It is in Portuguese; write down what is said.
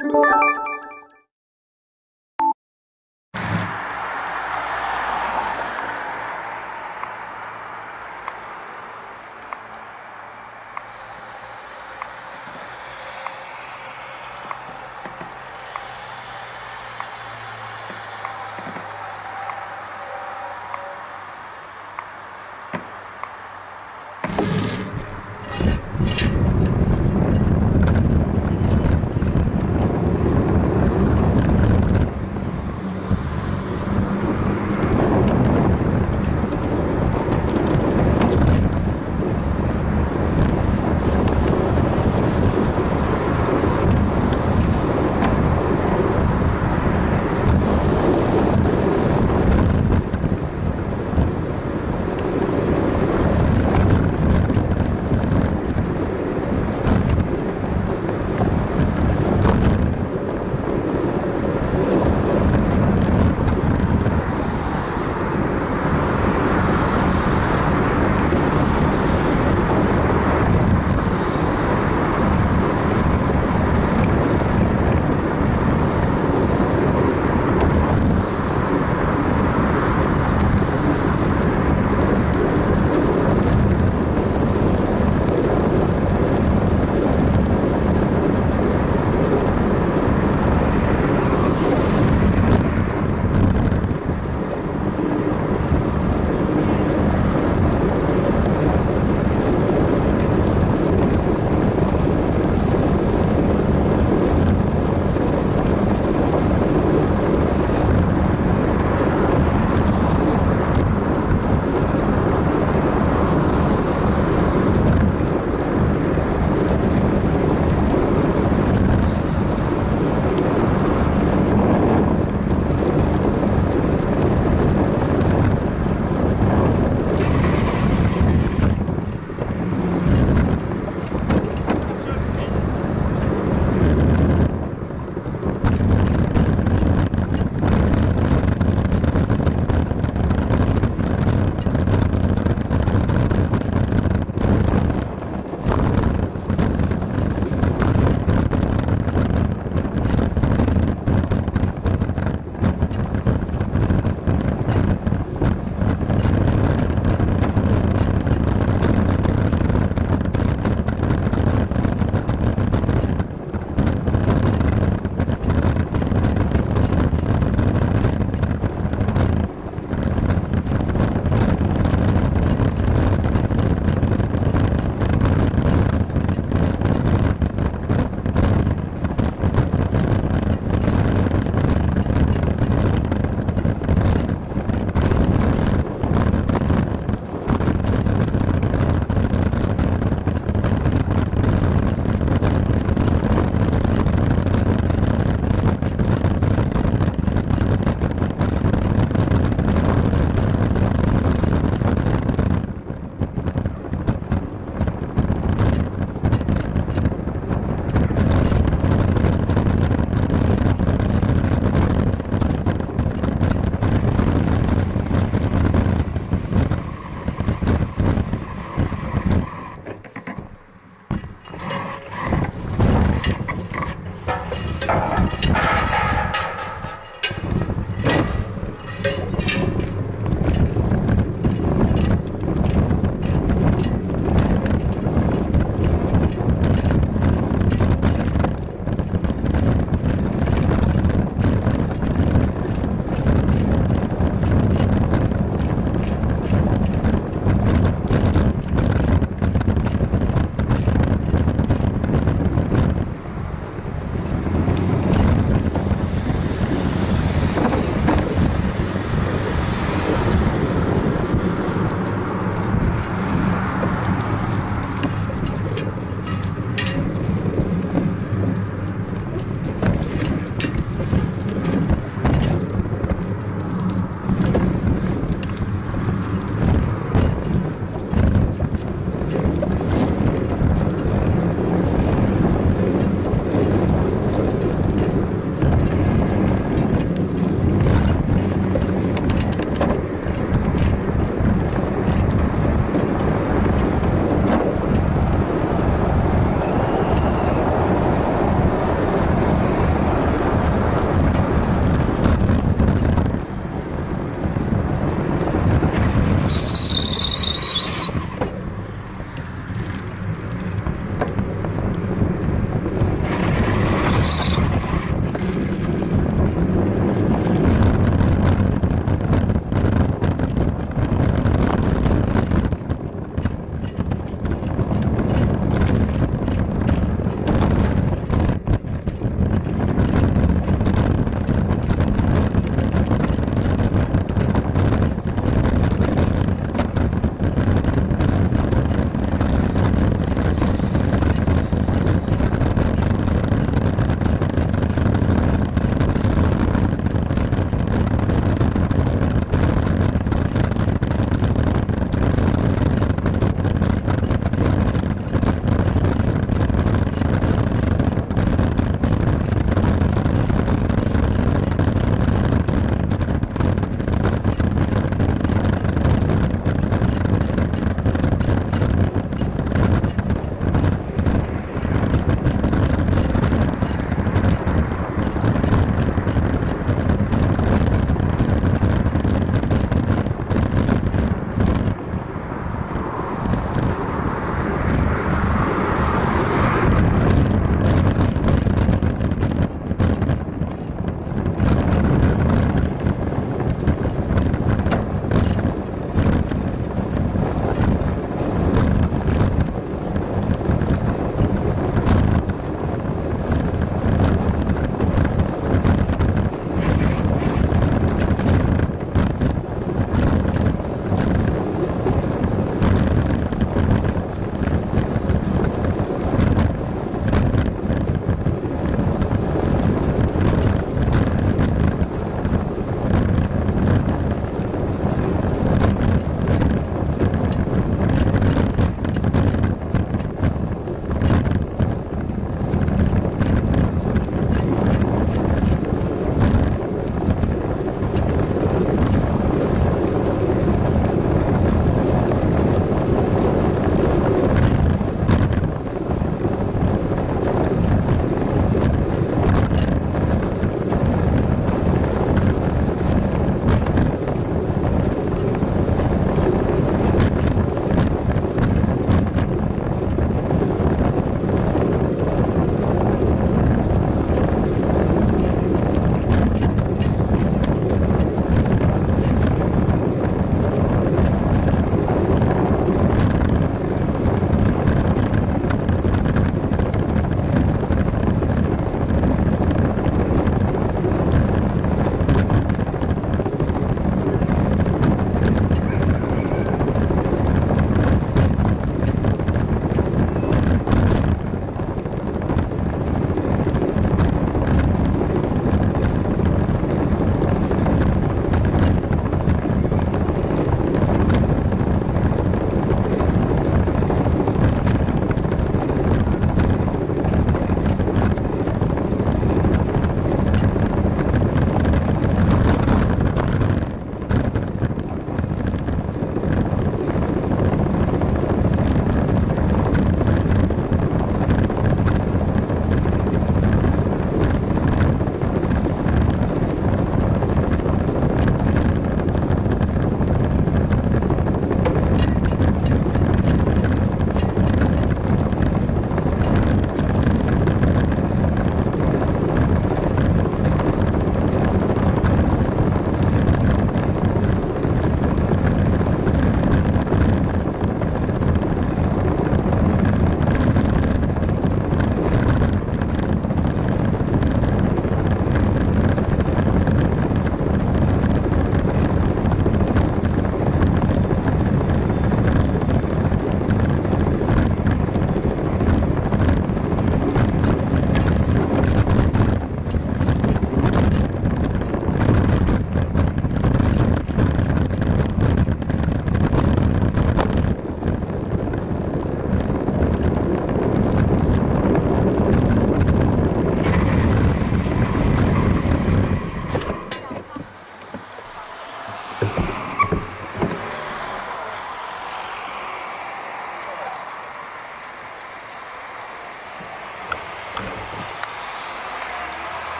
Música